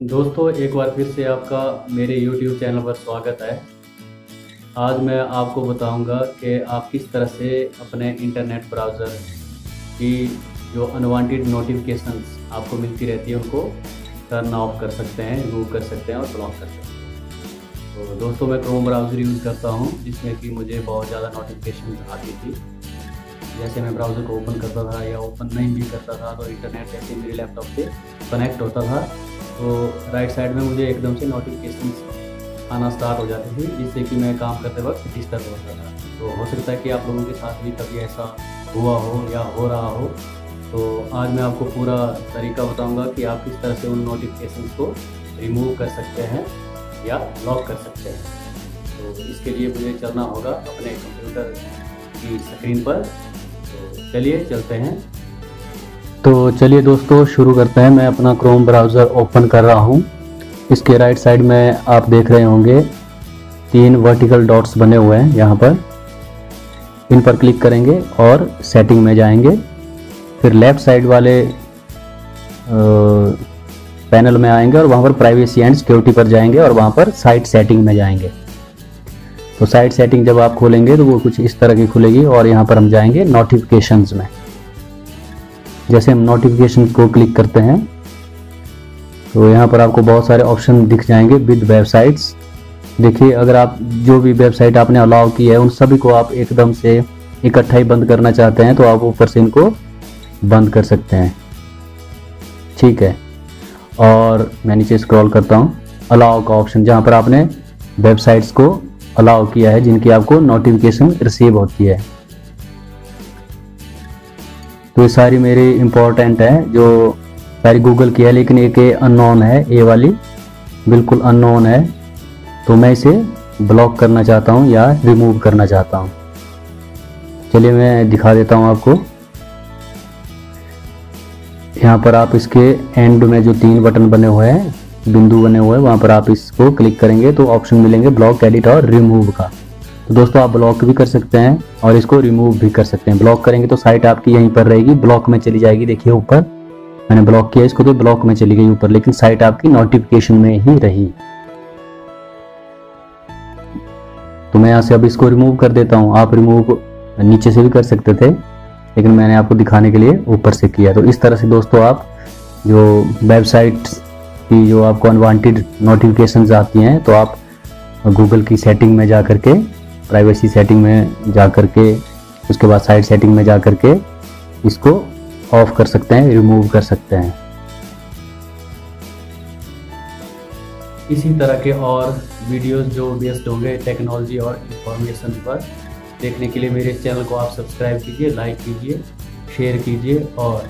दोस्तों, एक बार फिर से आपका मेरे YouTube चैनल पर स्वागत है। आज मैं आपको बताऊँगा कि आप किस तरह से अपने इंटरनेट ब्राउज़र की जो अनवांटेड नोटिफिकेशंस आपको मिलती रहती है, उनको टर्न ऑफ़ कर सकते हैं रिमूव कर सकते हैं और ब्लॉक कर सकते हैं। तो दोस्तों, मैं क्रोम ब्राउज़र यूज़ करता हूँ, जिसमें कि मुझे बहुत ज़्यादा नोटिफिकेशन आती थी। जैसे मैं ब्राउज़र को ओपन करता था या ओपन नहीं भी करता था तो इंटरनेट जैसे मेरे लैपटॉप से कनेक्ट होता था। तो राइट साइड में मुझे एकदम से नोटिफिकेशन आना स्टार्ट हो जाती थी, जिससे कि मैं काम करते वक्त डिस्टर्ब होता था। तो हो सकता है कि आप लोगों के साथ भी कभी ऐसा हुआ हो या हो रहा हो। तो आज मैं आपको पूरा तरीका बताऊँगा कि आप किस तरह से उन नोटिफिकेशन को रिमूव कर सकते हैं या लॉक कर सकते हैं। तो इसके लिए मुझे चलना होगा अपने कंप्यूटर की स्क्रीन पर। चलिए, चलते हैं। तो चलिए दोस्तों, शुरू करते हैं। मैं अपना क्रोम ब्राउज़र ओपन कर रहा हूँ। इसके राइट साइड में आप देख रहे होंगे तीन वर्टिकल डॉट्स बने हुए हैं यहाँ पर। इन पर क्लिक करेंगे और सेटिंग में जाएँगे। फिर लेफ़्ट साइड वाले पैनल में आएँगे और वहाँ पर प्राइवेसी एंड सिक्योरिटी पर जाएँगे और वहाँ पर साइट सेटिंग में जाएँगे। तो साइट सेटिंग जब आप खोलेंगे तो वो कुछ इस तरह की खुलेगी और यहाँ पर हम जाएँगे नोटिफिकेशंस में। जैसे हम नोटिफिकेशन को क्लिक करते हैं तो यहाँ पर आपको बहुत सारे ऑप्शन दिख जाएँगे विद वेबसाइट्स देखिए, अगर आप जो भी वेबसाइट आपने अलाउ की है, उन सभी को आप एकदम से इकट्ठा ही बंद करना चाहते हैं तो आप ऊपर से इनको बंद कर सकते हैं। ठीक है? और मैं नीचे स्क्रॉल करता हूँ। अलाउ का ऑप्शन जहाँ पर आपने वेबसाइट्स को अलाउ किया है, जिनकी आपको नोटिफिकेशन रिसीव होती है। तो ये सारी मेरी इम्पोर्टेंट है, जो सारी गूगल की है, लेकिन एक अननोन है, ये वाली बिल्कुल अननोन है। तो मैं इसे ब्लॉक करना चाहता हूँ या रिमूव करना चाहता हूँ। चलिए मैं दिखा देता हूँ आपको। यहाँ पर आप इसके एंड में जो तीन बटन बने हुए हैं बिंदु बने हुए हैं, वहाँ पर आप इसको क्लिक करेंगे तो ऑप्शन मिलेंगे ब्लॉक एडिट और रिमूव का। तो दोस्तों, आप ब्लॉक भी कर सकते हैं और इसको रिमूव भी कर सकते हैं। ब्लॉक करेंगे तो साइट आपकी यहीं पर रहेगी ब्लॉक में चली जाएगी। देखिए ऊपर, मैंने ब्लॉक किया इसको तो ब्लॉक में चली गई ऊपर, लेकिन साइट आपकी नोटिफिकेशन में ही रही। तो मैं यहाँ से अब इसको रिमूव कर देता हूँ। आप रिमूव नीचे से भी कर सकते थे, लेकिन मैंने आपको दिखाने के लिए ऊपर से किया। तो इस तरह से दोस्तों आप जो वेबसाइट की जो आपको अनवांटेड नोटिफिकेशन आती हैं तो आप गूगल की सेटिंग में जा करके प्राइवेसी सेटिंग में जा कर के उसके बाद साइड सेटिंग में जा कर के इसको ऑफ़ कर सकते हैं रिमूव कर सकते हैं। इसी तरह के और वीडियोस जो बेस्ड होंगे टेक्नोलॉजी और इंफॉर्मेशन पर, देखने के लिए मेरे चैनल को आप सब्सक्राइब कीजिए लाइक कीजिए शेयर कीजिए और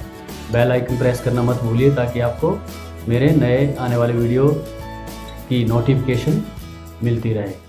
बेल आइकन प्रेस करना मत भूलिए ताकि आपको मेरे नए आने वाले वीडियो की नोटिफिकेशन मिलती रहे।